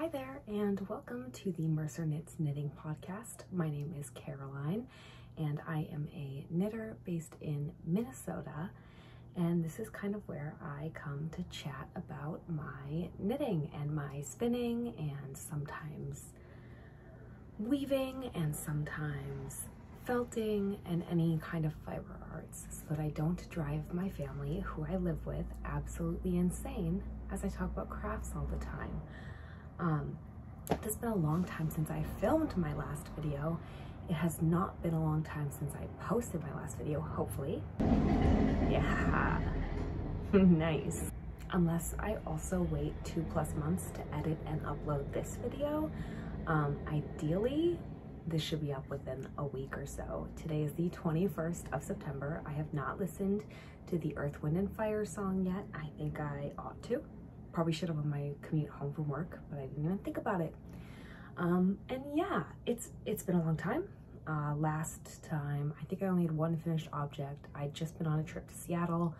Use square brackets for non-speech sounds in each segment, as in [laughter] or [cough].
Hi there, and welcome to the Mercer Knits Knitting Podcast. My name is Caroline, and I am a knitter based in Minnesota. And this is kind of where I come to chat about my knitting and my spinning, and sometimes weaving, and sometimes felting, and any kind of fiber arts, so that I don't drive my family, who I live with, absolutely insane as I talk about crafts all the time. Um, it's been a long time since I filmed my last video. It has not been a long time since I posted my last video, hopefully. [laughs] Yeah, [laughs] nice. Unless I also wait two plus months to edit and upload this video. Um, ideally, this should be up within a week or so. Today is the 21st of September. I have not listened to the Earth, Wind, and Fire song yet. I think I ought to probably should have on my commute home from work, but I didn't even think about it. Um, and yeah, it's it's been a long time. Uh, last time, I think I only had one finished object. I'd just been on a trip to Seattle.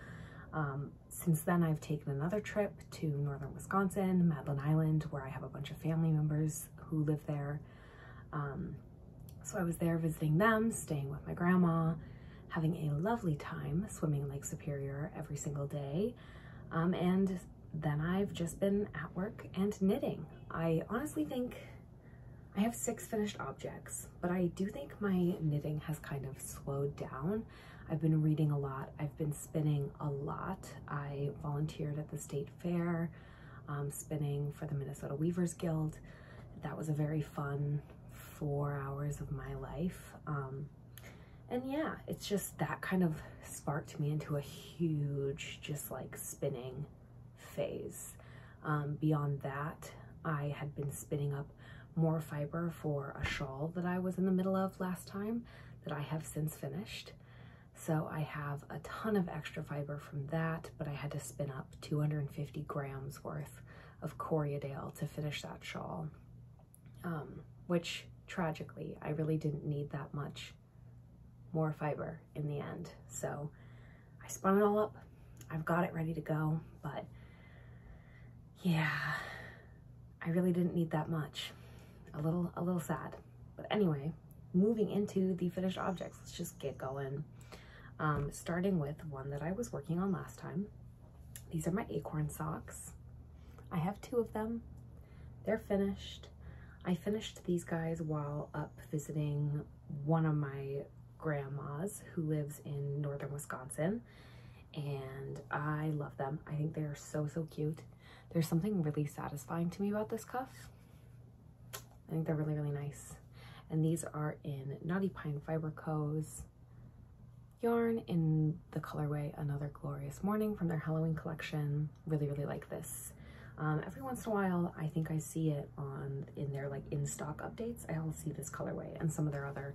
Um, since then, I've taken another trip to northern Wisconsin, Madeline Island, where I have a bunch of family members who live there. Um, so I was there visiting them, staying with my grandma, having a lovely time swimming in Lake Superior every single day. Um, and then I've just been at work and knitting. I honestly think I have six finished objects, but I do think my knitting has kind of slowed down. I've been reading a lot. I've been spinning a lot. I volunteered at the state fair, um, spinning for the Minnesota Weavers Guild. That was a very fun four hours of my life. Um, and yeah, it's just that kind of sparked me into a huge, just like spinning phase. Um, beyond that, I had been spinning up more fiber for a shawl that I was in the middle of last time that I have since finished. So I have a ton of extra fiber from that, but I had to spin up 250 grams worth of Corriedale to finish that shawl, um, which tragically, I really didn't need that much more fiber in the end. So I spun it all up. I've got it ready to go, but yeah, I really didn't need that much. A little, a little sad. But anyway, moving into the finished objects, let's just get going. Um, starting with one that I was working on last time. These are my acorn socks. I have two of them. They're finished. I finished these guys while up visiting one of my grandmas who lives in northern Wisconsin and I love them. I think they are so, so cute. There's something really satisfying to me about this cuff. I think they're really, really nice. And these are in Knotty Pine Fiber Co.'s yarn in the colorway Another Glorious Morning from their Halloween collection. Really, really like this. Um, every once in a while, I think I see it on in their like in-stock updates. I'll see this colorway and some of their other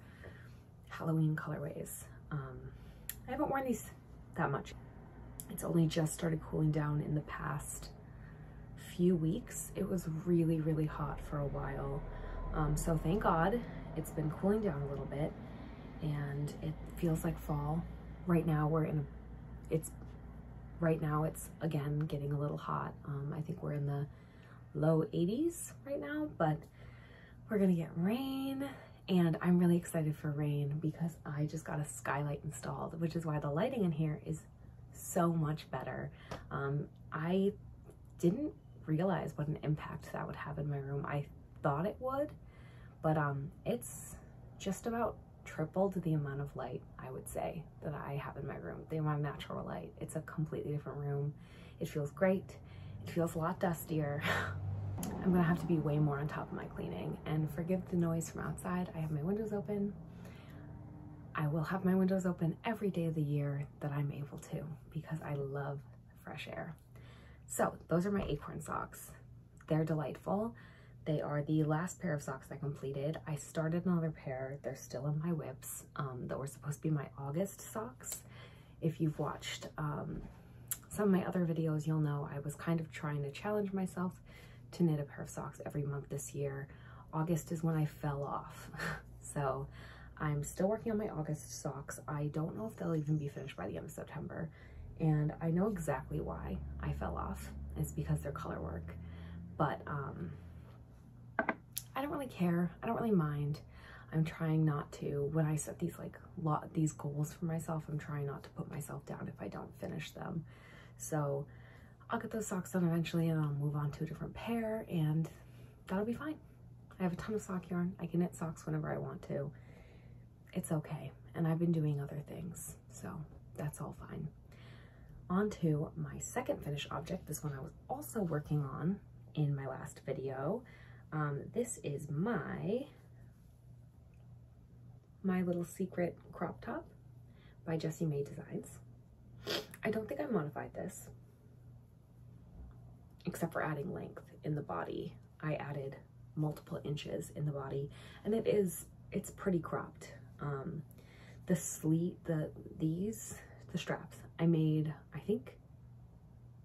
Halloween colorways. Um, I haven't worn these that much. It's only just started cooling down in the past few weeks. It was really, really hot for a while. Um, so thank God it's been cooling down a little bit and it feels like fall. Right now we're in a, it's, right now it's again getting a little hot. Um, I think we're in the low 80s right now, but we're gonna get rain and I'm really excited for rain because I just got a skylight installed, which is why the lighting in here is so much better. Um, I didn't realize what an impact that would have in my room. I thought it would, but um, it's just about tripled the amount of light, I would say, that I have in my room, the amount of natural light. It's a completely different room. It feels great. It feels a lot dustier. [laughs] I'm gonna have to be way more on top of my cleaning and forgive the noise from outside. I have my windows open. I will have my windows open every day of the year that I'm able to because I love fresh air. So those are my acorn socks. They're delightful. They are the last pair of socks I completed. I started another pair. They're still in my WIPs um, that were supposed to be my August socks. If you've watched um, some of my other videos, you'll know I was kind of trying to challenge myself to knit a pair of socks every month this year. August is when I fell off. [laughs] so I'm still working on my August socks. I don't know if they'll even be finished by the end of September. And I know exactly why I fell off. It's because they're color work. But um, I don't really care. I don't really mind. I'm trying not to, when I set these like lot these goals for myself, I'm trying not to put myself down if I don't finish them. So I'll get those socks done eventually and I'll move on to a different pair and that'll be fine. I have a ton of sock yarn. I can knit socks whenever I want to. It's okay. And I've been doing other things, so that's all fine. On to my second finished object, this one I was also working on in my last video. Um, this is my my Little Secret crop top by Jessie Mae Designs. I don't think I modified this, except for adding length in the body. I added multiple inches in the body, and it is, it's pretty cropped. Um, the sleeve, the, these, the straps, I made, I think,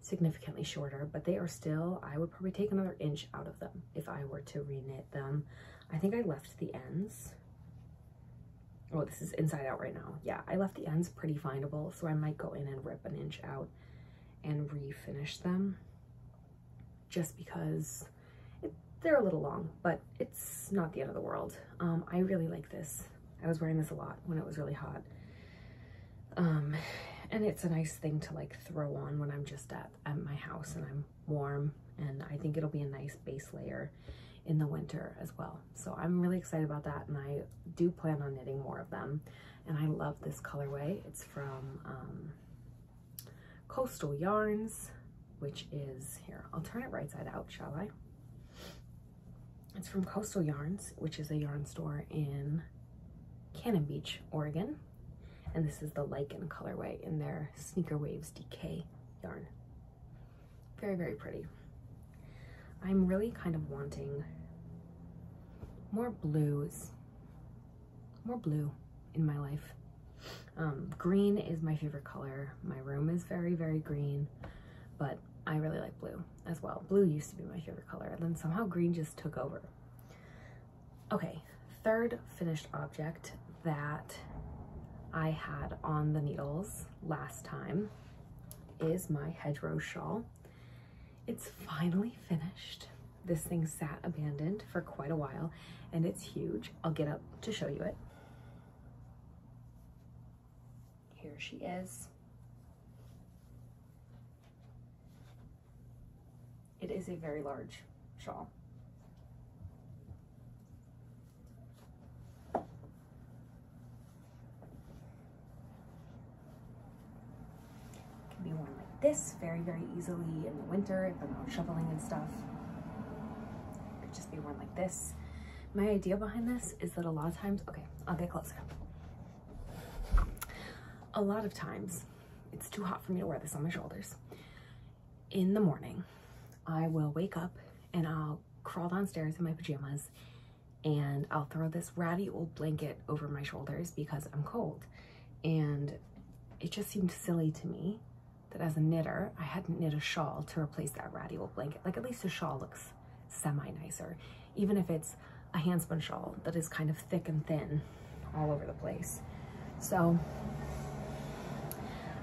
significantly shorter, but they are still, I would probably take another inch out of them if I were to reknit them. I think I left the ends oh, this is inside out right now. Yeah, I left the ends pretty findable, so I might go in and rip an inch out and refinish them just because it, they're a little long, but it's not the end of the world. Um, I really like this. I was wearing this a lot when it was really hot. Um, and it's a nice thing to like throw on when I'm just at, at my house and I'm warm and I think it'll be a nice base layer in the winter as well. So I'm really excited about that and I do plan on knitting more of them. And I love this colorway. It's from um, Coastal Yarns, which is, here, I'll turn it right side out, shall I? It's from Coastal Yarns, which is a yarn store in Cannon Beach, Oregon. And this is the lichen colorway in their Sneaker Waves DK yarn. Very, very pretty. I'm really kind of wanting more blues, more blue in my life. Um, green is my favorite color. My room is very, very green, but I really like blue as well. Blue used to be my favorite color, and then somehow green just took over. Okay, third finished object that I had on the needles last time is my hedgerow shawl. It's finally finished. This thing sat abandoned for quite a while and it's huge. I'll get up to show you it. Here she is. It is a very large shawl. can be worn like this very, very easily in the winter if I'm out shoveling and stuff. It could just be worn like this. My idea behind this is that a lot of times, okay, I'll get closer. A lot of times, it's too hot for me to wear this on my shoulders. In the morning, I will wake up and I'll crawl downstairs in my pajamas and I'll throw this ratty old blanket over my shoulders because I'm cold. And it just seemed silly to me that as a knitter, I hadn't knit a shawl to replace that ratty old blanket. Like at least a shawl looks semi nicer, even if it's a handspun shawl that is kind of thick and thin all over the place. So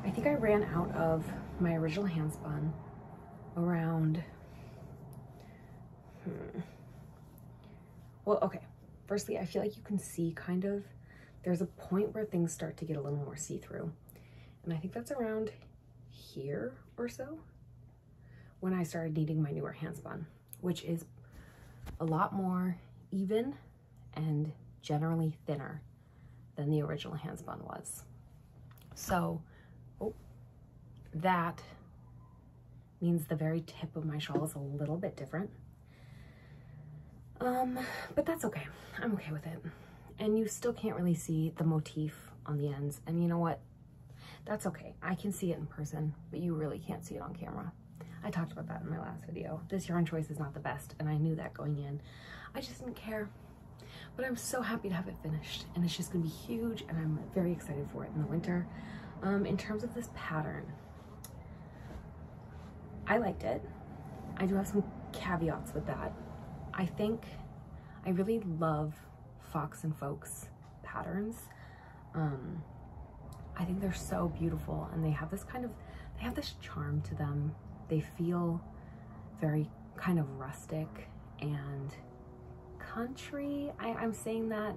I think I ran out of my original handspun around, hmm. well, okay. Firstly, I feel like you can see kind of, there's a point where things start to get a little more see-through. And I think that's around here or so when I started needing my newer handspun, which is a lot more even and generally thinner than the original handspun was. So oh, that means the very tip of my shawl is a little bit different. Um, but that's okay. I'm okay with it. And you still can't really see the motif on the ends. And you know what? That's okay. I can see it in person, but you really can't see it on camera. I talked about that in my last video. This yarn choice is not the best, and I knew that going in. I just didn't care. But I'm so happy to have it finished and it's just gonna be huge and I'm very excited for it in the winter. Um, in terms of this pattern, I liked it. I do have some caveats with that. I think I really love Fox and Folk's patterns. Um, I think they're so beautiful and they have this kind of, they have this charm to them. They feel very kind of rustic and country. I, I'm saying that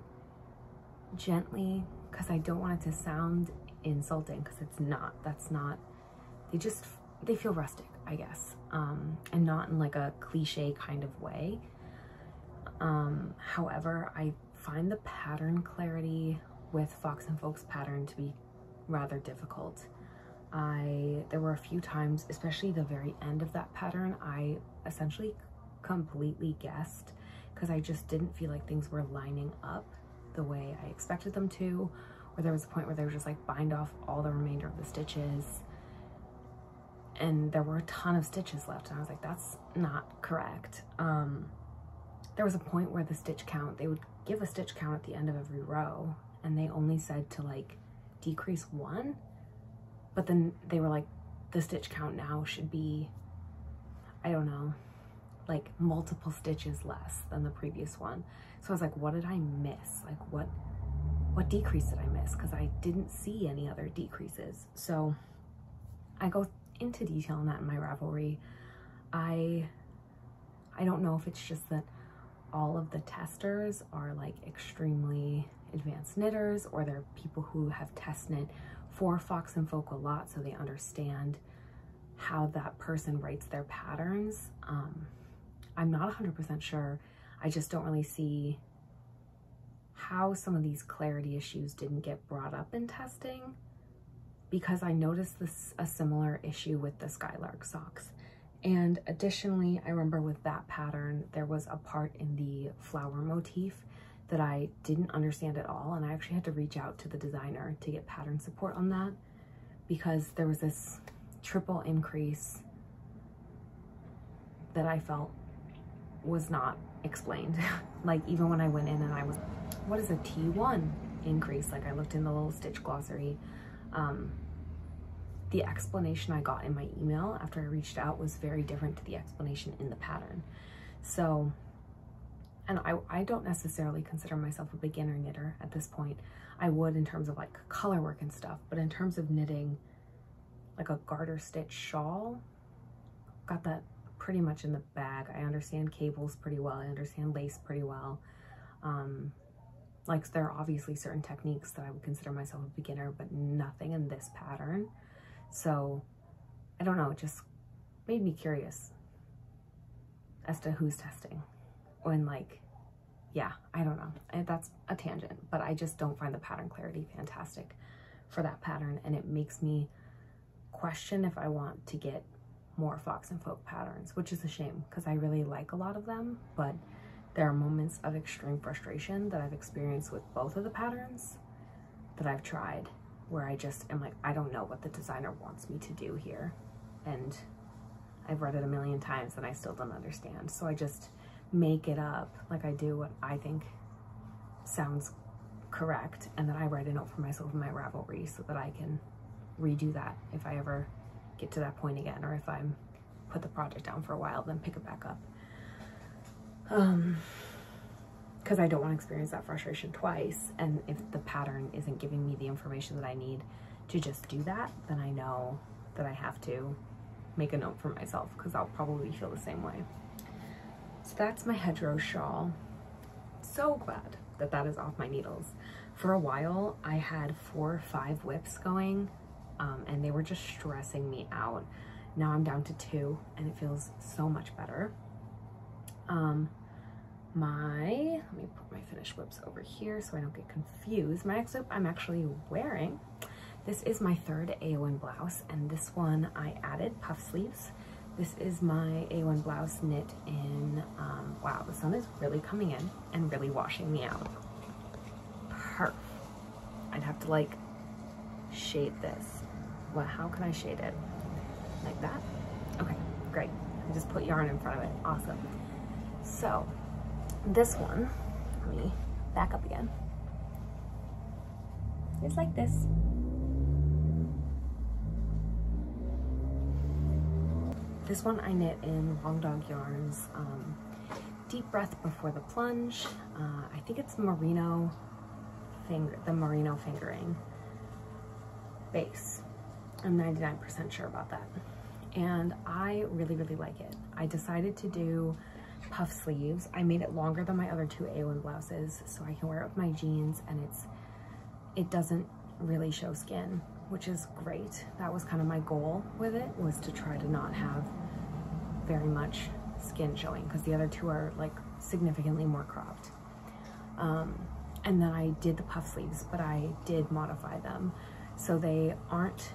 gently because I don't want it to sound insulting because it's not. That's not, they just, they feel rustic, I guess. Um, and not in like a cliche kind of way. Um, however, I find the pattern clarity with Fox and Folk's pattern to be rather difficult. I, there were a few times, especially the very end of that pattern, I essentially completely guessed because I just didn't feel like things were lining up the way I expected them to, or there was a point where they were just like bind off all the remainder of the stitches and there were a ton of stitches left and I was like, that's not correct. Um, there was a point where the stitch count, they would give a stitch count at the end of every row and they only said to like decrease one, but then they were like, the stitch count now should be, I don't know, like multiple stitches less than the previous one. So I was like, what did I miss? Like what, what decrease did I miss? Cause I didn't see any other decreases. So I go into detail on that in my Ravelry. I, I don't know if it's just that all of the testers are like extremely advanced knitters or they're people who have test knit for Fox and Folk a lot so they understand how that person writes their patterns. Um, I'm not 100% sure. I just don't really see how some of these clarity issues didn't get brought up in testing because I noticed this a similar issue with the Skylark socks. And additionally, I remember with that pattern, there was a part in the flower motif that I didn't understand at all. And I actually had to reach out to the designer to get pattern support on that because there was this triple increase that I felt was not explained. [laughs] like even when I went in and I was, what is a T1 increase? Like I looked in the little stitch glossary. Um, the explanation I got in my email after I reached out was very different to the explanation in the pattern. So, and I, I don't necessarily consider myself a beginner knitter at this point. I would in terms of like color work and stuff, but in terms of knitting like a garter stitch shawl, got that pretty much in the bag. I understand cables pretty well. I understand lace pretty well. Um, like there are obviously certain techniques that I would consider myself a beginner, but nothing in this pattern. So I don't know, it just made me curious as to who's testing. When like, yeah, I don't know. That's a tangent, but I just don't find the pattern clarity fantastic for that pattern. And it makes me question if I want to get more Fox and Folk patterns, which is a shame because I really like a lot of them, but there are moments of extreme frustration that I've experienced with both of the patterns that I've tried where I just am like, I don't know what the designer wants me to do here. And I've read it a million times and I still don't understand. So I just make it up like I do what I think sounds correct. And then I write a note for myself in my Ravelry so that I can redo that if I ever get to that point again, or if I'm put the project down for a while, then pick it back up. Um, because I don't want to experience that frustration twice. And if the pattern isn't giving me the information that I need to just do that, then I know that I have to make a note for myself because I'll probably feel the same way. So that's my hedgerow shawl. So glad that that is off my needles. For a while, I had four or five WIPs going um, and they were just stressing me out. Now I'm down to two and it feels so much better. Um, my, let me put my finished WIPs over here so I don't get confused. My next WIP I'm actually wearing, this is my third Eowyn blouse and this one I added puff sleeves. This is my Eowyn blouse knit in, um, wow, the sun is really coming in and really washing me out. Perf. I'd have to like shade this well, how can I shade it? Like that? Okay, great. I just put yarn in front of it. Awesome. So this one, let me back up again. It's like this. This one I knit in Long Dog Yarns. Um, deep breath before the plunge. Uh, I think it's merino finger, the merino fingering base. I'm 99% sure about that. And I really, really like it. I decided to do puff sleeves. I made it longer than my other two Eowyn blouses so I can wear it with my jeans and it's it doesn't really show skin, which is great. That was kind of my goal with it was to try to not have very much skin showing because the other two are like significantly more cropped. Um, and then I did the puff sleeves, but I did modify them so they aren't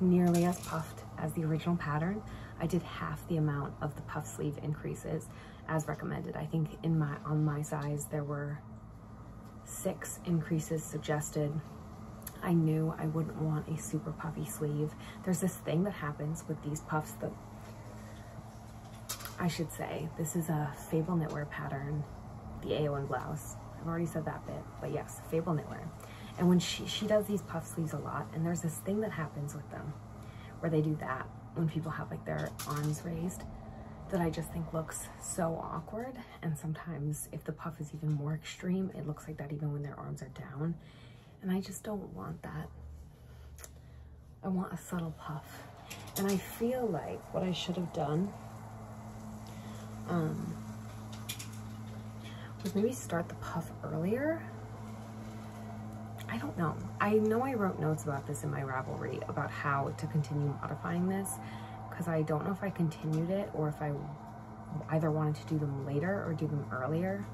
nearly as puffed as the original pattern. I did half the amount of the puff sleeve increases as recommended. I think in my on my size there were six increases suggested. I knew I wouldn't want a super puffy sleeve. There's this thing that happens with these puffs that I should say, this is a Fabel Knitwear pattern, the Eowyn blouse. I've already said that bit, but yes, Fabel Knitwear. And when she, she does these puff sleeves a lot, and there's this thing that happens with them where they do that when people have like their arms raised that I just think looks so awkward. And sometimes if the puff is even more extreme, it looks like that even when their arms are down. And I just don't want that. I want a subtle puff. And I feel like what I should have done um, was maybe start the puff earlier. I don't know. I know I wrote notes about this in my Ravelry about how to continue modifying this because I don't know if I continued it or if I either wanted to do them later or do them earlier.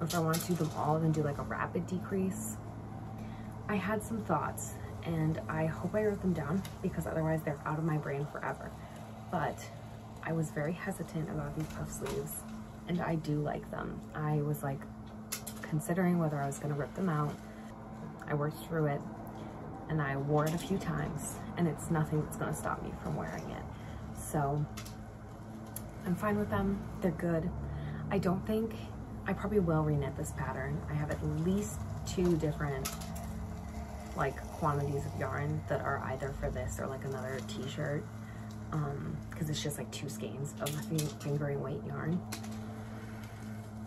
Or if I wanted to do them all and do like a rapid decrease. I had some thoughts and I hope I wrote them down because otherwise they're out of my brain forever. But I was very hesitant about these puff sleeves and I do like them. I was like considering whether I was gonna rip them out. I worked through it and I wore it a few times and it's nothing that's gonna stop me from wearing it. So I'm fine with them, they're good. I don't think, I probably will reknit this pattern. I have at least two different like quantities of yarn that are either for this or like another t-shirt because um, it's just like two skeins of fingering weight yarn.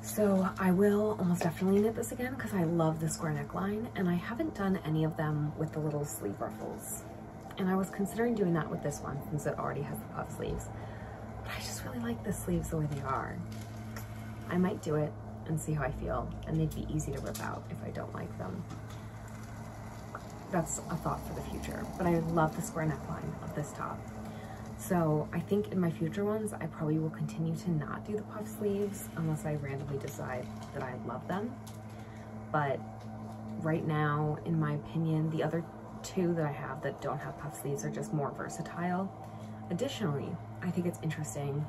So I will almost definitely knit this again because I love the square neckline and I haven't done any of them with the little sleeve ruffles. And I was considering doing that with this one since it already has the puff sleeves. But I just really like the sleeves the way they are. I might do it and see how I feel and they'd be easy to rip out if I don't like them. That's a thought for the future, but I love the square neckline of this top. So I think in my future ones, I probably will continue to not do the puff sleeves unless I randomly decide that I love them. But right now, in my opinion, the other two that I have that don't have puff sleeves are just more versatile. Additionally, I think it's interesting.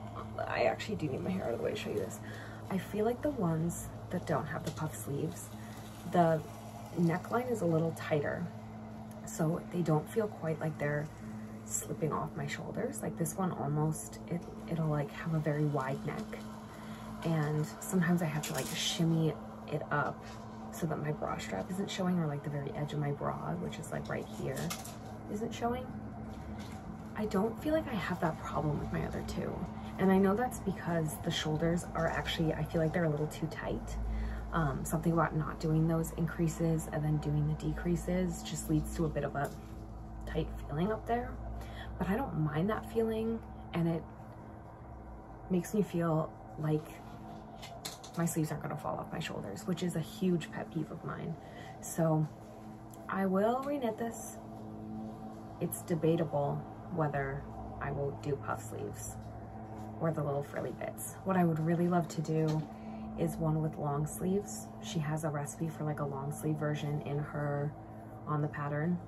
I actually do need my hair out of the way to show you this. I feel like the ones that don't have the puff sleeves, the neckline is a little tighter. So they don't feel quite like they're slipping off my shoulders. Like this one almost, it, it'll like have a very wide neck. And sometimes I have to like shimmy it up so that my bra strap isn't showing or like the very edge of my bra, which is like right here, isn't showing. I don't feel like I have that problem with my other two. And I know that's because the shoulders are actually, I feel like they're a little too tight. Um, something about not doing those increases and then doing the decreases just leads to a bit of a tight feeling up there but I don't mind that feeling and it makes me feel like my sleeves aren't gonna fall off my shoulders, which is a huge pet peeve of mine. So I will reknit this. It's debatable whether I will do puff sleeves or the little frilly bits. What I would really love to do is one with long sleeves. She has a recipe for like a long sleeve version in her on the pattern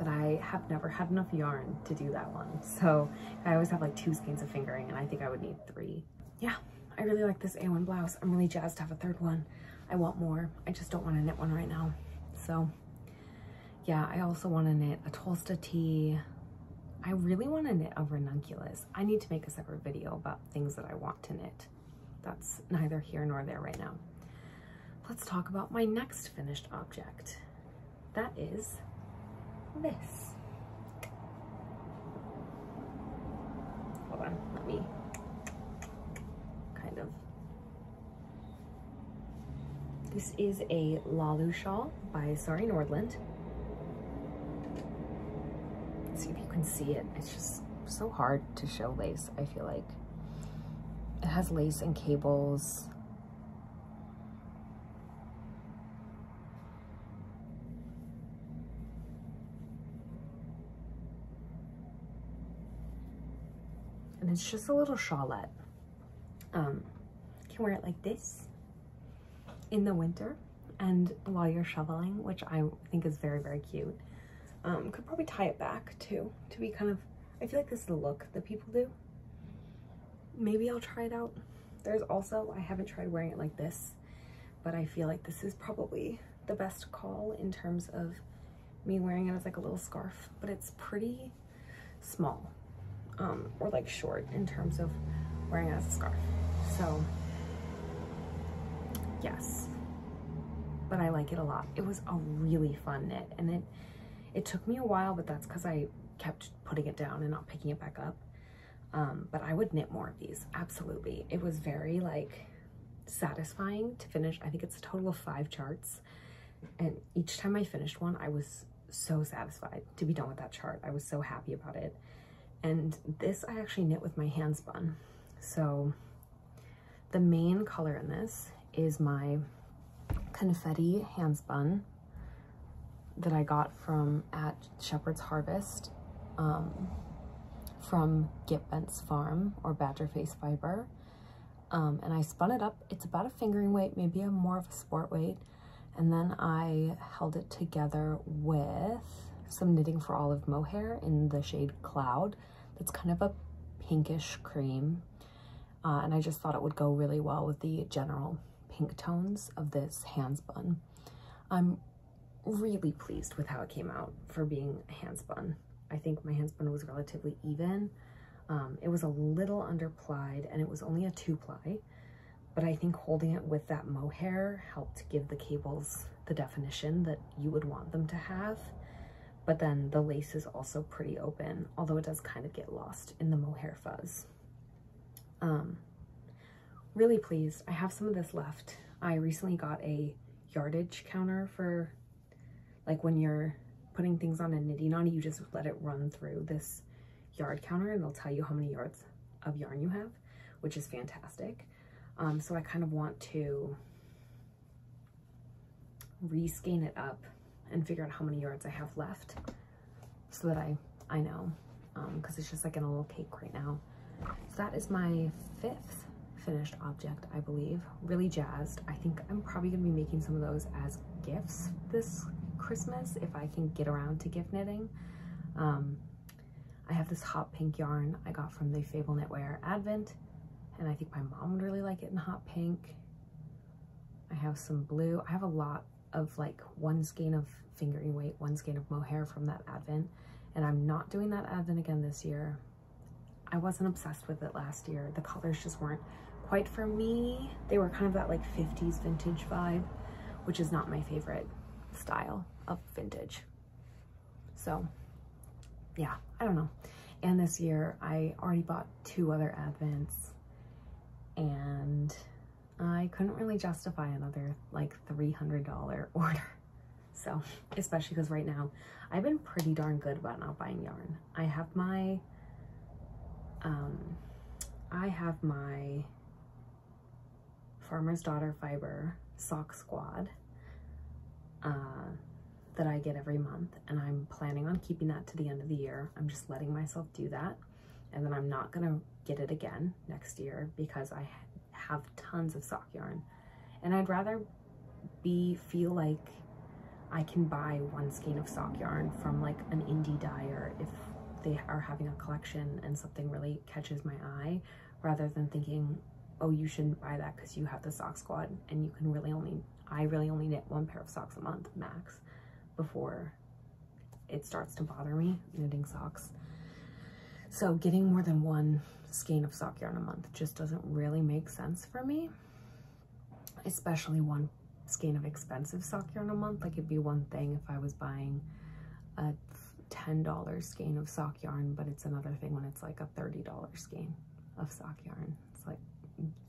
but I have never had enough yarn to do that one. So I always have like two skeins of fingering and I think I would need three. Yeah, I really like this Eowyn blouse. I'm really jazzed to have a third one. I want more. I just don't want to knit one right now. So yeah, I also want to knit a Tolsta tee. I really want to knit a ranunculus. I need to make a separate video about things that I want to knit. That's neither here nor there right now. Let's talk about my next finished object. That is this. Hold on, let me kind of. This is a Laulu shawl by Sari Nordlund. See if you can see it. It's just so hard to show lace, I feel like. It has lace and cables. And it's just a little shawlette. Um, you can wear it like this in the winter and while you're shoveling, which I think is very, very cute. Um, could probably tie it back too, to be kind of, I feel like this is the look that people do. Maybe I'll try it out. There's also, I haven't tried wearing it like this, but I feel like this is probably the best call in terms of me wearing it as like a little scarf, but it's pretty small um, or like short in terms of wearing it as a scarf. So yes, but I like it a lot. It was a really fun knit and it it took me a while, but that's because I kept putting it down and not picking it back up. Um, but I would knit more of these, absolutely. It was very like satisfying to finish. I think it's a total of five charts. And each time I finished one, I was so satisfied to be done with that chart. I was so happy about it. And this I actually knit with my hand spun. So the main color in this is my confetti hand spun that I got from at Shepherd's Harvest um, from Git Bent's Farm or Badger Face Fiber. Um, and I spun it up. It's about a fingering weight, maybe a more of a sport weight. And then I held it together with some Knitting for Olive Mohair in the shade Cloud. That's kind of a pinkish cream. Uh, and I just thought it would go really well with the general pink tones of this hand spun. I'm really pleased with how it came out for being hand spun. I think my hand spun was relatively even. Um, it was a little underplied and it was only a two ply, but I think holding it with that mohair helped give the cables the definition that you would want them to have. But then the lace is also pretty open, although it does kind of get lost in the mohair fuzz. Um, really pleased. I have some of this left. I recently got a yardage counter for like when you're putting things on a knitting on, you just let it run through this yard counter and they'll tell you how many yards of yarn you have, which is fantastic. Um, so I kind of want to reskein it up and figure out how many yards I have left so that I, I know, because um, it's just like in a little cake right now. So that is my fifth finished object, I believe. Really jazzed. I think I'm probably going to be making some of those as gifts this Christmas if I can get around to gift knitting. Um, I have this hot pink yarn I got from the Fabel Knitwear Advent, and I think my mom would really like it in hot pink. I have some blue. I have a lot of like one skein of fingering weight, one skein of mohair from that Advent, and I'm not doing that Advent again this year. I wasn't obsessed with it last year. The colors just weren't quite for me. They were kind of that like 50s vintage vibe, which is not my favorite style of vintage. So yeah, I don't know. And this year I already bought two other Advents and I couldn't really justify another like $300 [laughs] order. So, especially because right now I've been pretty darn good about not buying yarn. I have my, um, I have my Farmer's Daughter Fiber Sock Squad uh, that I get every month and I'm planning on keeping that to the end of the year. I'm just letting myself do that and then I'm not gonna get it again next year because I have tons of sock yarn and I'd rather be feel like I can buy one skein of sock yarn from like an indie dyer if they are having a collection and something really catches my eye rather than thinking oh you shouldn't buy that because you have the sock squad and you can really only I really only knit one pair of socks a month max before it starts to bother me knitting socks. So getting more than one skein of sock yarn a month just doesn't really make sense for me, especially one skein of expensive sock yarn a month. Like it'd be one thing if I was buying a $10 skein of sock yarn, but it's another thing when it's like a $30 skein of sock yarn. It's like,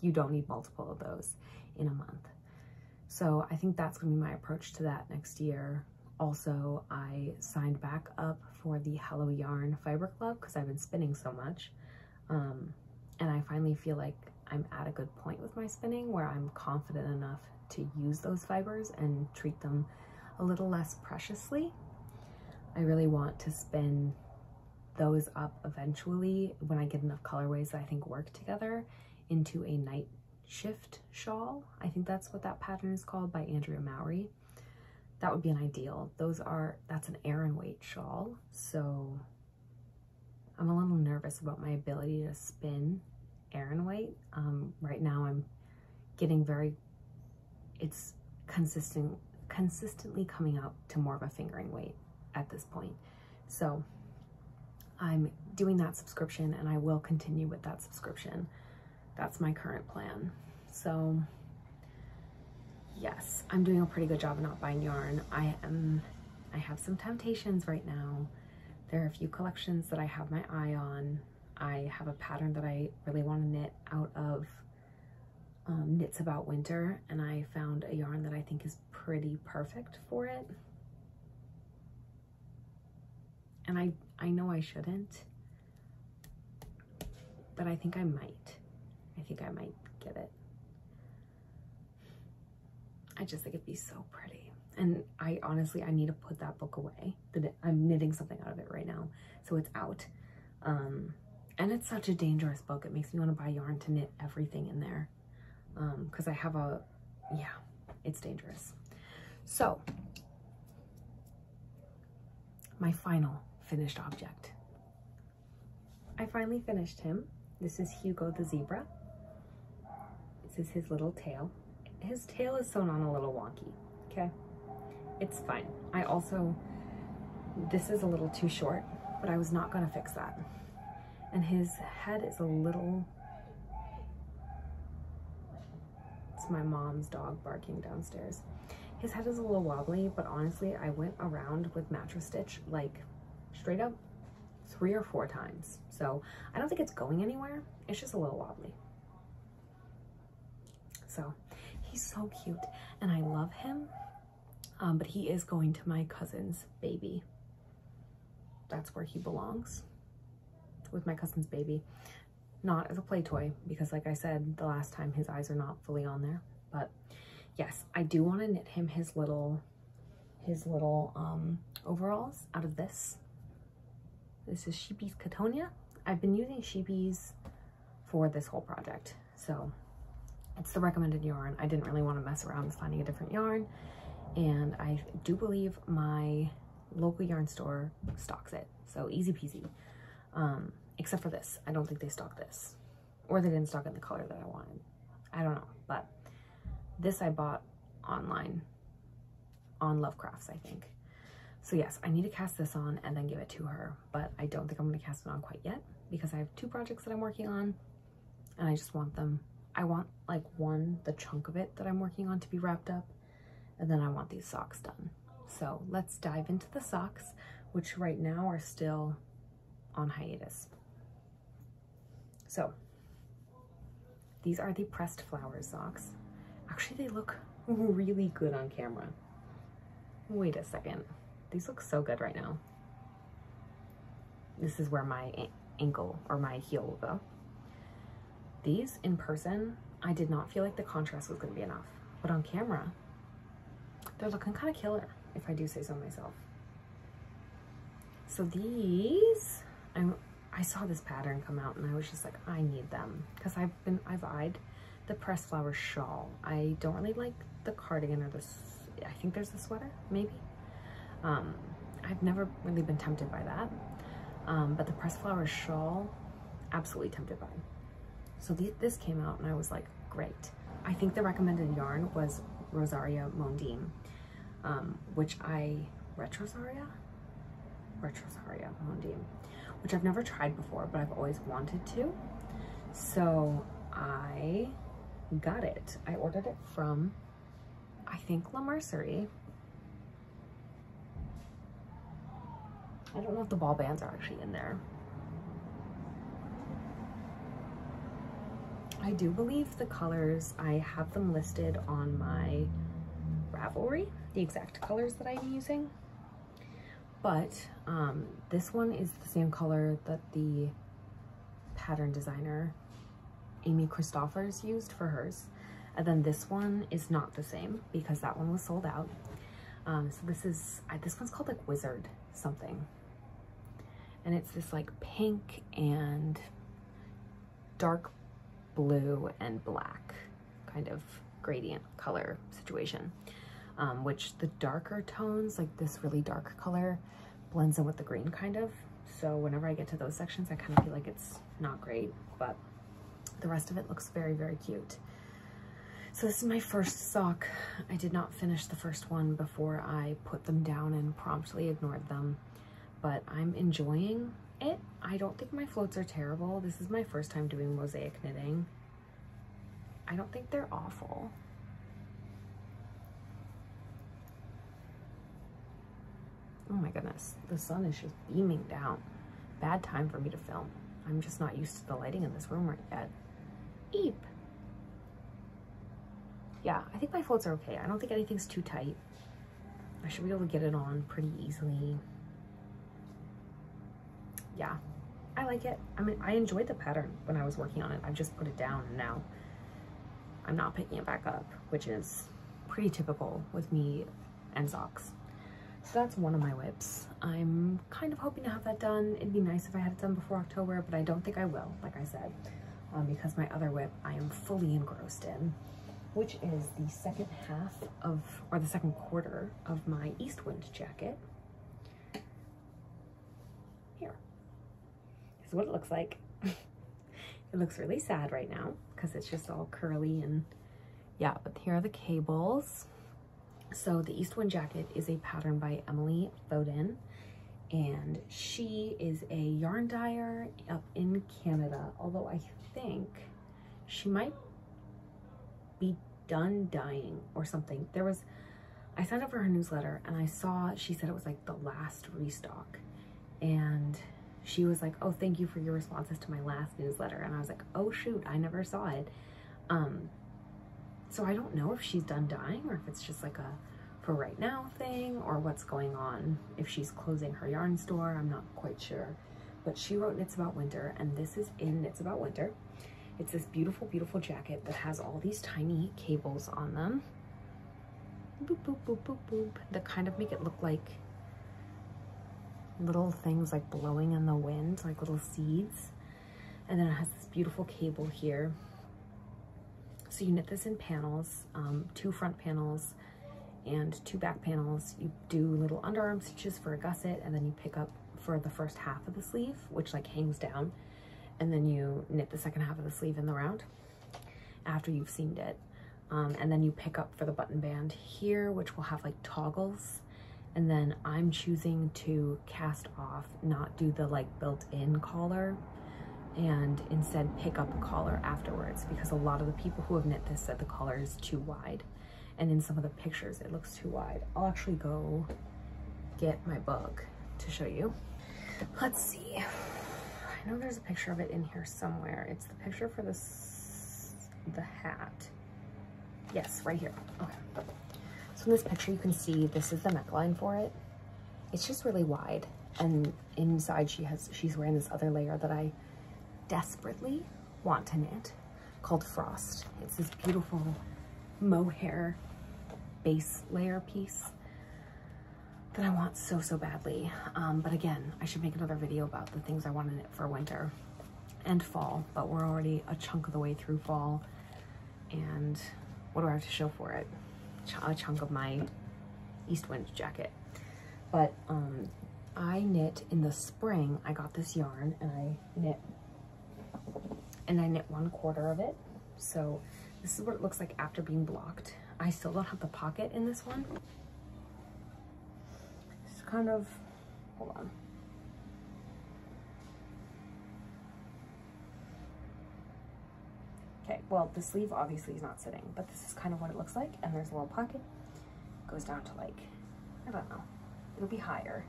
you don't need multiple of those in a month. So I think that's gonna be my approach to that next year. Also, I signed back up for the Hello Yarn Fiber Club because I've been spinning so much. Um, and I finally feel like I'm at a good point with my spinning where I'm confident enough to use those fibers and treat them a little less preciously. I really want to spin those up eventually when I get enough colorways that I think work together into a night shift shawl. I think that's what that pattern is called by Andrea Mowry. That would be an ideal. Those are, that's an Aran weight shawl. So I'm a little nervous about my ability to spin Aran weight. Um, right now I'm getting very, it's consistent, consistently coming out to more of a fingering weight at this point. So I'm doing that subscription and I will continue with that subscription. That's my current plan. So yes, I'm doing a pretty good job of not buying yarn. I am, I have some temptations right now. There are a few collections that I have my eye on. I have a pattern that I really want to knit out of um, Knits About Winter, and I found a yarn that I think is pretty perfect for it. And I, I know I shouldn't, but I think I might. I think I might get it. I just think it'd be so pretty. And I honestly, I need to put that book away. I'm knitting something out of it right now. So it's out. Um, and it's such a dangerous book. It makes me want to buy yarn to knit everything in there. Um, cause I have a, yeah, it's dangerous. So my final finished object. I finally finished him. This is Hugo the zebra. Is his little tail. His tail is sewn on a little wonky, okay? It's fine. I also, this is a little too short, but I was not gonna fix that. And his head is a little, it's my mom's dog barking downstairs. His head is a little wobbly, but honestly, I went around with mattress stitch like straight up three or four times. So I don't think it's going anywhere. It's just a little wobbly. So he's so cute and I love him. Um, but he is going to my cousin's baby. That's where he belongs with my cousin's baby. Not as a play toy because like I said, the last time his eyes are not fully on there. But yes, I do want to knit him his little, his little um, overalls out of this. This is Sheepjes Catona. I've been using Sheepy's for this whole project. So it's the recommended yarn. I didn't really want to mess around with finding a different yarn. And I do believe my local yarn store stocks it. So easy peasy. Um, except for this. I don't think they stock this. Or they didn't stock it in the color that I wanted. I don't know. But this I bought online on Lovecrafts, I think. So yes, I need to cast this on and then give it to her, but I don't think I'm going to cast it on quite yet because I have two projects that I'm working on and I just want them. I want like one, the chunk of it that I'm working on to be wrapped up and then I want these socks done. So let's dive into the socks, which right now are still on hiatus. So these are the pressed flower socks. Actually, they look really good on camera. Wait a second. These look so good right now. This is where my ankle or my heel will go. These in person, I did not feel like the contrast was going to be enough. But on camera, they're looking kind of killer, if I do say so myself. So these, I, I saw this pattern come out and I was just like, I need them. Because I've been, I've eyed the pressed flower shawl. I don't really like the cardigan or this, I think there's a sweater, maybe. Um, I've never really been tempted by that. Um, but the pressed flower shawl, absolutely tempted by. So the, this came out and I was like, great. I think the recommended yarn was Rosaria Mondine, um, which I, Retrosaria? Retrosaria Mondine, which I've never tried before, but I've always wanted to. So I got it. I ordered it from, I think, La Mercerie, I don't know if the ball bands are actually in there. I do believe the colors, I have them listed on my Ravelry, the exact colors that I'm using. But um, this one is the same color that the pattern designer Amy Christoffers used for hers. And then this one is not the same because that one was sold out. Um, so this is, this one's called like Wizard something. And it's this like pink and dark blue and black kind of gradient color situation. Um, which the darker tones, like this really dark color, blends in with the green kind of. So whenever I get to those sections, I kind of feel like it's not great, but the rest of it looks very, very cute. So this is my first sock. I did not finish the first one before I put them down and promptly ignored them, but I'm enjoying it. I don't think my floats are terrible. This is my first time doing mosaic knitting. I don't think they're awful. Oh my goodness, the sun is just beaming down. Bad time for me to film. I'm just not used to the lighting in this room right yet. Eep. Yeah, I think my floats are okay. I don't think anything's too tight. I should be able to get it on pretty easily. Yeah, I like it. I mean, I enjoyed the pattern when I was working on it. I've just put it down and now I'm not picking it back up, which is pretty typical with me and socks. So that's one of my WIPs. I'm kind of hoping to have that done. It'd be nice if I had it done before October, but I don't think I will, like I said, um, because my other WIP I am fully engrossed in, which is the second half of, or the second quarter of my Eastwind jacket. Here. This is what it looks like. [laughs] it looks really sad right now because it's just all curly and yeah, but here are the cables. So the Eastwind jacket is a pattern by Emily Foden and she is a yarn dyer up in Canada, although I think she might be done dyeing or something. There was, I signed up for her newsletter and I saw, she said it was like the last restock and she was like, oh, thank you for your responses to my last newsletter. And I was like, oh shoot, I never saw it. Um, so I don't know if she's done dying or if it's just like a for right now thing or what's going on. If she's closing her yarn store, I'm not quite sure. But she wrote Knits About Winter and this is in Knits About Winter. It's this beautiful, beautiful jacket that has all these tiny cables on them. Boop, boop, boop, boop, boop. That kind of make it look like little things like blowing in the wind, like little seeds. And then it has this beautiful cable here so you knit this in panels, um, two front panels and two back panels. You do little underarm stitches for a gusset and then you pick up for the first half of the sleeve, which like hangs down. And then you knit the second half of the sleeve in the round after you've seamed it. Um, and then you pick up for the button band here, which will have like toggles. And then I'm choosing to cast off, not do the like built-in collar and instead pick up a collar afterwards because a lot of the people who have knit this said the collar is too wide. And in some of the pictures, it looks too wide. I'll actually go get my book to show you. Let's see. I know there's a picture of it in here somewhere. It's the picture for this, the hat. Yes, right here. Okay. In this picture, you can see this is the neckline for it. It's just really wide. And inside she has, she's wearing this other layer that I desperately want to knit called Frost. It's this beautiful mohair base layer piece that I want so, so badly. Um, but again, I should make another video about the things I want to knit for winter and fall, but we're already a chunk of the way through fall. And what do I have to show for it? Ch a chunk of my Eastwind jacket. But um, I knit in the spring, I got this yarn and I knit and I knit one quarter of it. So this is what it looks like after being blocked. I still don't have the pocket in this one. It's kind of, hold on. Okay, well, the sleeve obviously is not sitting, but this is kind of what it looks like. And there's a little pocket. goes down to like, I don't know. It'll be higher,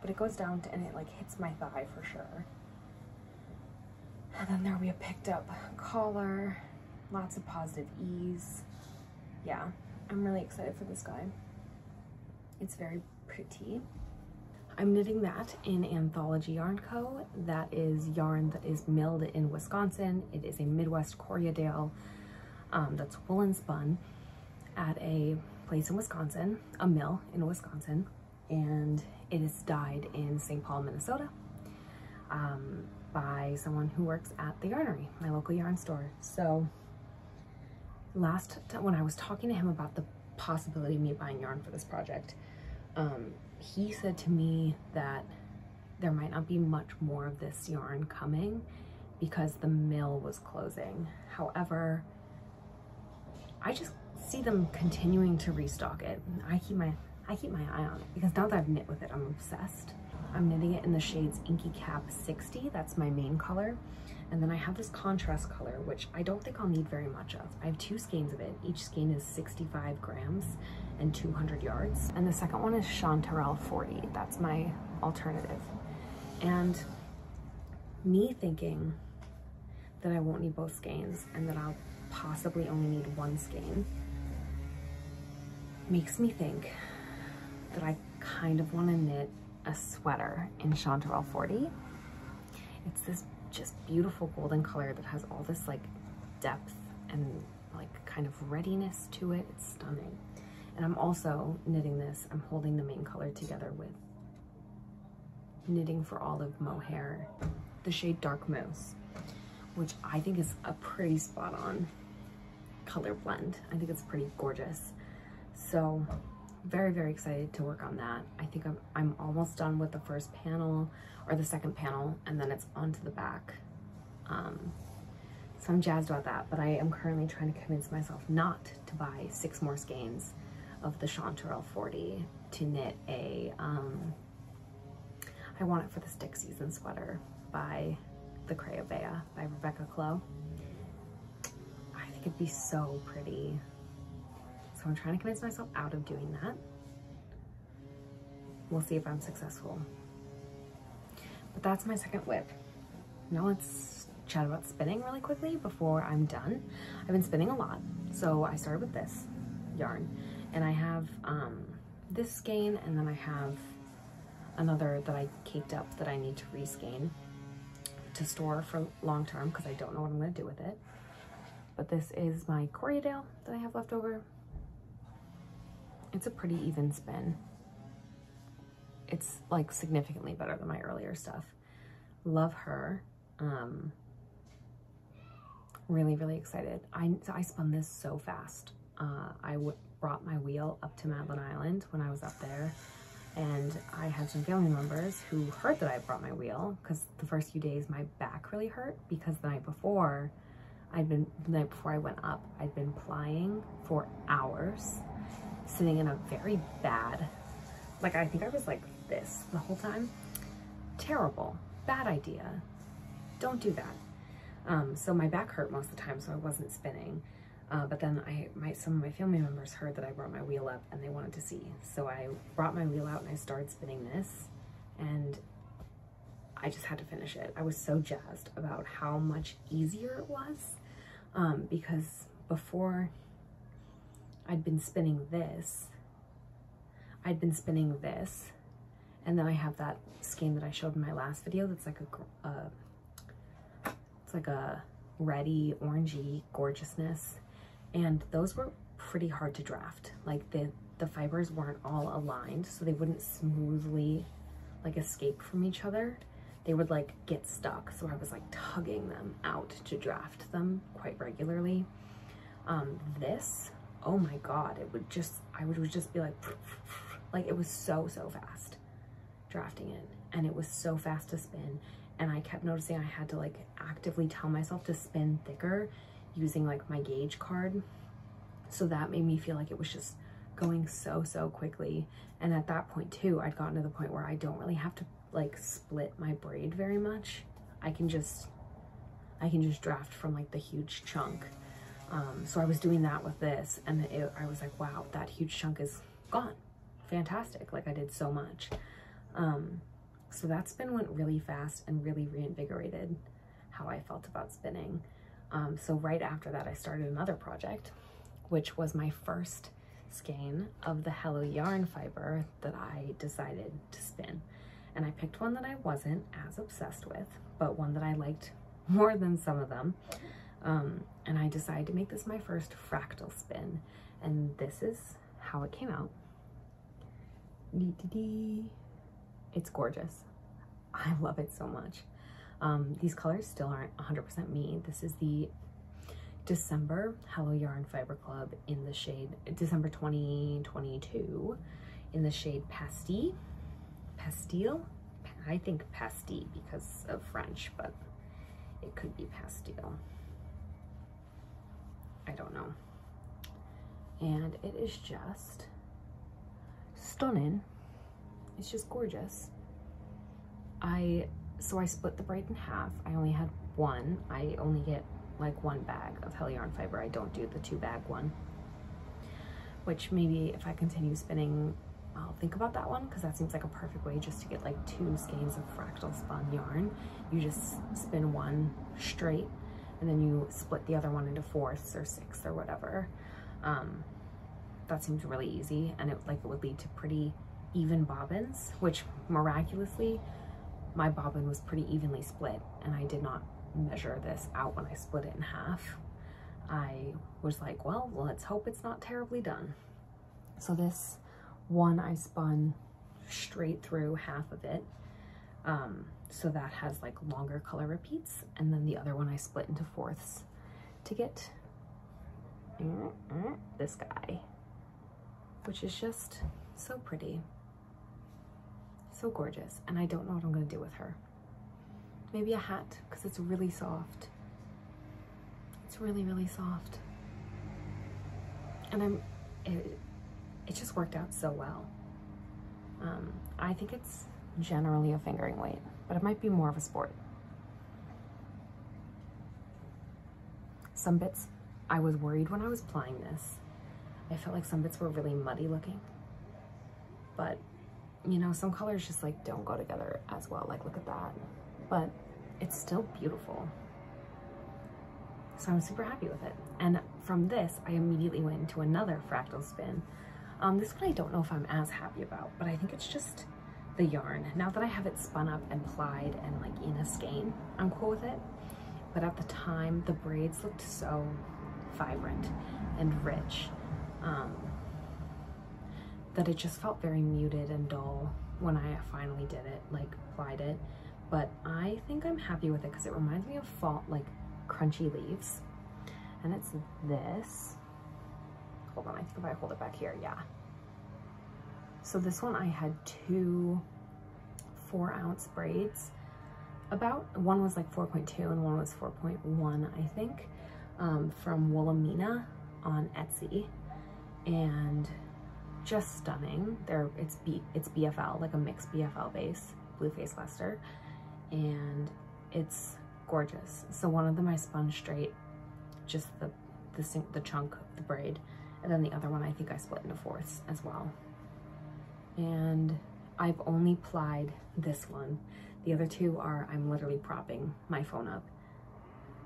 but it goes down to, and it like hits my thigh for sure. And then there we have picked up collar, lots of positive ease. Yeah, I'm really excited for this guy. It's very pretty. I'm knitting that in Anthology Yarn Co. That is yarn that is milled in Wisconsin. It is a Midwest Corriedale um, that's woolen spun at a place in Wisconsin, a mill in Wisconsin, and it is dyed in St. Paul, Minnesota um, by someone who works at the yarnery, my local yarn store. So last when I was talking to him about the possibility of me buying yarn for this project, um, he said to me that there might not be much more of this yarn coming because the mill was closing. However, I just see them continuing to restock it. I keep my I keep my eye on it because now that I've knit with it, I'm obsessed. I'm knitting it in the shades Inky Cap 60. That's my main color. And then I have this contrast color, which I don't think I'll need very much of. I have two skeins of it. Each skein is 65 grams and 200 yards. And the second one is Chanterelle 40. That's my alternative. And me thinking that I won't need both skeins and that I'll possibly only need one skein makes me think that I kind of want to knit a sweater in Chanterelle 40. It's this just beautiful golden color that has all this like depth and like kind of readiness to it. It's stunning. And I'm also knitting this, I'm holding the main color together with Knitting for Olive Mohair, the shade Dark Moose, which I think is a pretty spot on color blend. I think it's pretty gorgeous. So very, very excited to work on that. I think I'm, I'm almost done with the first panel or the second panel and then it's onto the back. Um, so I'm jazzed about that, but I am currently trying to convince myself not to buy six more skeins of the Chanterelle 40 to knit a, um, I want it for the stick season sweater by the Creabea by Rebecca Clow. I think it'd be so pretty. So I'm trying to convince myself out of doing that. We'll see if I'm successful. But that's my second WIP. Now let's chat about spinning really quickly before I'm done. I've been spinning a lot. So I started with this yarn and I have um, this skein and then I have another that I caked up that I need to reskein to store for long term because I don't know what I'm going to do with it. But this is my Corriedale that I have left over. It's a pretty even spin. It's like significantly better than my earlier stuff. Love her. Um, really, really excited. I, so I spun this so fast. Uh, I brought my wheel up to Madeline Island when I was up there and I had some family members who heard that I brought my wheel because the first few days my back really hurt because the night before I'd been the night before I went up I'd been plying for hours sitting in a very bad, like I think I was like this the whole time. Terrible, bad idea. Don't do that. Um, so my back hurt most of the time, so I wasn't spinning. Uh, but then I, my, some of my family members heard that I brought my wheel up and they wanted to see. So I brought my wheel out and I started spinning this and I just had to finish it. I was so jazzed about how much easier it was um, because before I'd been spinning this. I'd been spinning this. And then I have that skein that I showed in my last video that's like a, uh, it's like a reddy, orangey gorgeousness. And those were pretty hard to draft. Like the, the fibers weren't all aligned, so they wouldn't smoothly like escape from each other. They would like get stuck. So I was like tugging them out to draft them quite regularly. Um, this oh my god it would just i would just be like [laughs] like it was so so fast drafting it and it was so fast to spin and i kept noticing i had to like actively tell myself to spin thicker using like my gauge card. So that made me feel like it was just going so so quickly and at that point too i'd gotten to the point where i don't really have to like split my braid very much. I can just i can just draft from like the huge chunk um, so I was doing that with this and it, I was like, wow, that huge chunk is gone. Fantastic. Like I did so much. Um, so that spin went really fast and really reinvigorated how I felt about spinning. Um, so right after that, I started another project, which was my first skein of the Hello Yarn fiber that I decided to spin. and I picked one that I wasn't as obsessed with, but one that I liked more than some of them. Um, and I decided to make this my first fractal spin. And this is how it came out. It's gorgeous. I love it so much. Um, these colors still aren't 100% me. This is the December Hello Yarn Fiber Club in the shade, December 2022, in the shade Pastille. Pastille? I think Pastille because of French, but it could be Pastille. I don't know. And it is just stunning. It's just gorgeous. I, so I split the braid in half. I only had one. I only get like one bag of Hello Yarn fiber. I don't do the two bag one, which maybe if I continue spinning, I'll think about that one because that seems like a perfect way just to get like two skeins of fractal spun yarn. You just spin one straight and then you split the other one into fourths or sixths or whatever. Um, that seems really easy and it like it would lead to pretty even bobbins, which miraculously my bobbin was pretty evenly split and I did not measure this out when I split it in half. I was like, well, let's hope it's not terribly done. So this one I spun straight through half of it. Um, so that has like longer color repeats. And then the other one I split into fourths to get this guy, which is just so pretty. So gorgeous. And I don't know what I'm gonna do with her. Maybe a hat, because it's really soft. It's really, really soft. And I'm, it, it just worked out so well. Um, I think it's generally a fingering weight, but it might be more of a sport. Some bits, I was worried when I was plying this. I felt like some bits were really muddy looking, but you know, some colors just like don't go together as well. Like look at that, but it's still beautiful. So I'm super happy with it. And from this, I immediately went into another fractal spin um, this one I don't know if I'm as happy about, but I think it's just the yarn. Now that I have it spun up and plied and like in a skein, I'm cool with it. But at the time, the braids looked so vibrant and rich um, that it just felt very muted and dull when I finally did it, like plied it. But I think I'm happy with it because it reminds me of fall, like crunchy leaves. And it's this hold on, I think if I hold it back here, yeah. So this one I had two four ounce braids about, one was like 4.2 and one was 4.1, I think, um, from Woolamina on Etsy. And just stunning. They're, it's, B, it's BFL, like a mixed BFL base, blue face Leicester. And it's gorgeous. So one of them I spun straight, just the, the, the chunk of the braid. And then the other one I think I split into fourths as well. And I've only plied this one. The other two are, I'm literally propping my phone up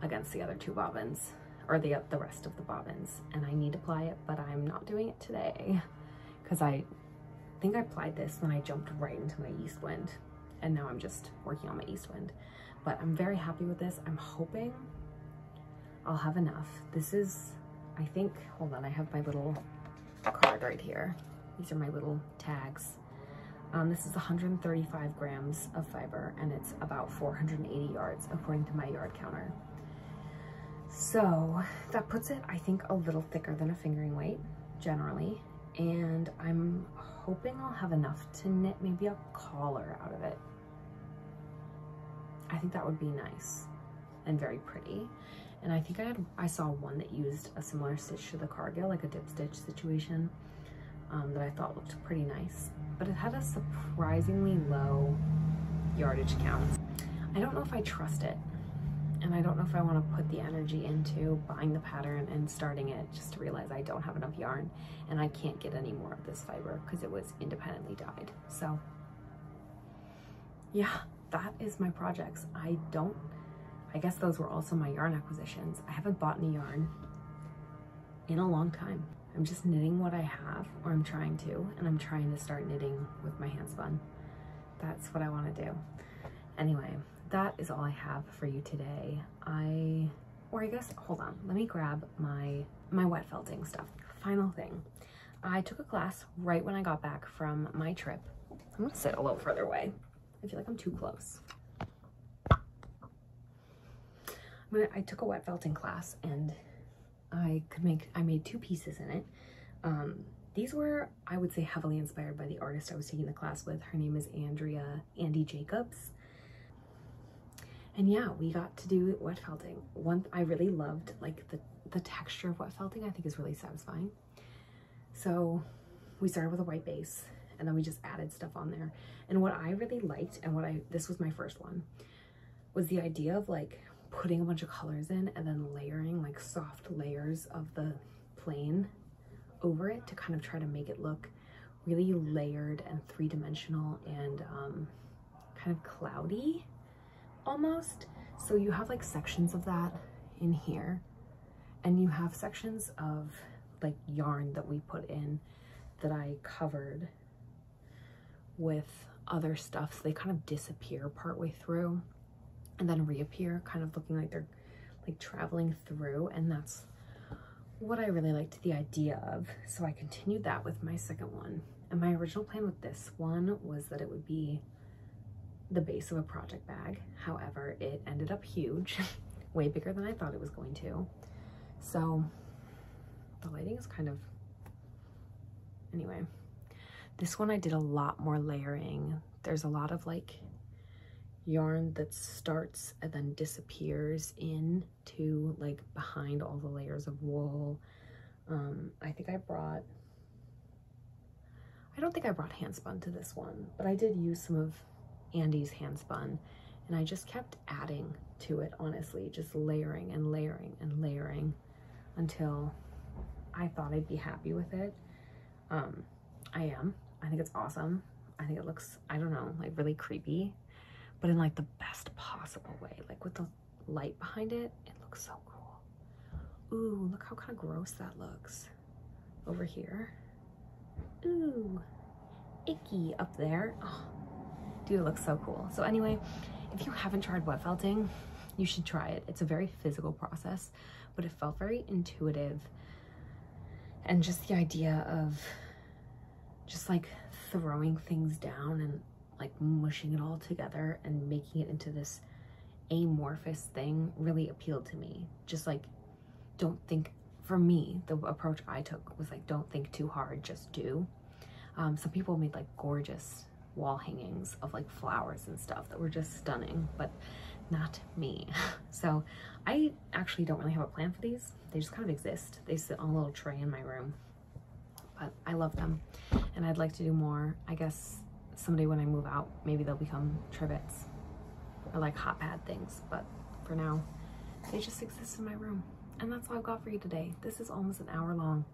against the other two bobbins or the, the rest of the bobbins and I need to ply it, but I'm not doing it today because I think I plied this when I jumped right into my Eastwind and now I'm just working on my Eastwind. But I'm very happy with this. I'm hoping I'll have enough. This is I think, hold on, I have my little card right here. These are my little tags. Um, this is 135 grams of fiber and it's about 480 yards according to my yard counter. So that puts it, I think, a little thicker than a fingering weight generally. And I'm hoping I'll have enough to knit maybe a collar out of it. I think that would be nice and very pretty. And I think I had I saw one that used a similar stitch to the Cargill, like a dip stitch situation, um, that I thought looked pretty nice. But it had a surprisingly low yardage count. I don't know if I trust it. And I don't know if I want to put the energy into buying the pattern and starting it just to realize I don't have enough yarn and I can't get any more of this fiber because it was independently dyed. So yeah, that is my projects. I don't I guess those were also my yarn acquisitions. I haven't bought any yarn in a long time. I'm just knitting what I have, or I'm trying to, and I'm trying to start knitting with my hand spun. That's what I want to do. Anyway, that is all I have for you today. I, or I guess, hold on, let me grab my, my wet felting stuff. Final thing. I took a class right when I got back from my trip. I'm gonna sit a little further away. I feel like I'm too close. I took a wet felting class and I could make, I made two pieces in it. Um, these were, I would say, heavily inspired by the artist I was taking the class with. Her name is Andrea Andy Jacobs. And yeah, we got to do wet felting. One, I really loved like the, the texture of wet felting, I think is really satisfying. So we started with a white base and then we just added stuff on there. And what I really liked and what I, this was my first one, was the idea of like putting a bunch of colors in and then layering like soft layers of the plain over it to kind of try to make it look really layered and three-dimensional and um, kind of cloudy almost. So you have like sections of that in here and you have sections of like yarn that we put in that I covered with other stuff. So they kind of disappear partway through and then reappear kind of looking like they're like traveling through and that's what I really liked the idea of. So I continued that with my second one. And my original plan with this one was that it would be the base of a project bag. However, it ended up huge, [laughs] way bigger than I thought it was going to. So the lighting is kind of, anyway. This one I did a lot more layering. There's a lot of like yarn that starts and then disappears into like behind all the layers of wool. Um, I think I brought, I don't think I brought handspun to this one, but I did use some of Andy's handspun and I just kept adding to it, honestly, just layering and layering and layering until I thought I'd be happy with it. Um, I am. I think it's awesome. I think it looks, I don't know, like really creepy but in like the best possible way. Like with the light behind it, it looks so cool. Ooh, look how kind of gross that looks over here. Ooh, icky up there. Oh, dude, it looks so cool. So anyway, if you haven't tried wet felting, you should try it. It's a very physical process, but it felt very intuitive. And just the idea of just like throwing things down and like mushing it all together and making it into this amorphous thing really appealed to me. Just like, don't think, for me, the approach I took was like, don't think too hard, just do. Um, some people made like gorgeous wall hangings of like flowers and stuff that were just stunning, but not me. [laughs] so I actually don't really have a plan for these. They just kind of exist. They sit on a little tray in my room, but I love them and I'd like to do more. I guess someday when I move out, maybe they'll become trivets or like hot pad things. But for now, they just exist in my room. And that's all I've got for you today. This is almost an hour long.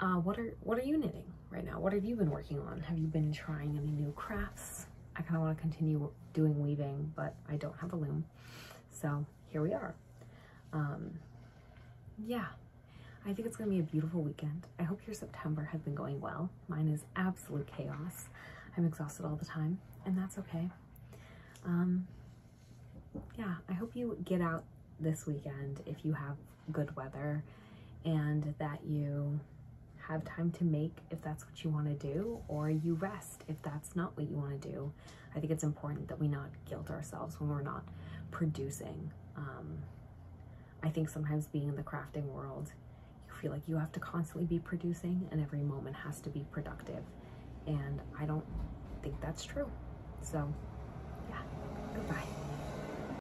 Uh, what are what are you knitting right now? What have you been working on? Have you been trying any new crafts? I kind of want to continue doing weaving, but I don't have a loom. So here we are. Um, yeah, I think it's going to be a beautiful weekend. I hope your September has been going well. Mine is absolute chaos. I'm exhausted all the time, and that's okay. Um, yeah, I hope you get out this weekend if you have good weather and that you have time to make if that's what you want to do, or you rest if that's not what you want to do. I think it's important that we not guilt ourselves when we're not producing. Um, I think sometimes being in the crafting world, you feel like you have to constantly be producing and every moment has to be productive and I don't think that's true. So, yeah, goodbye.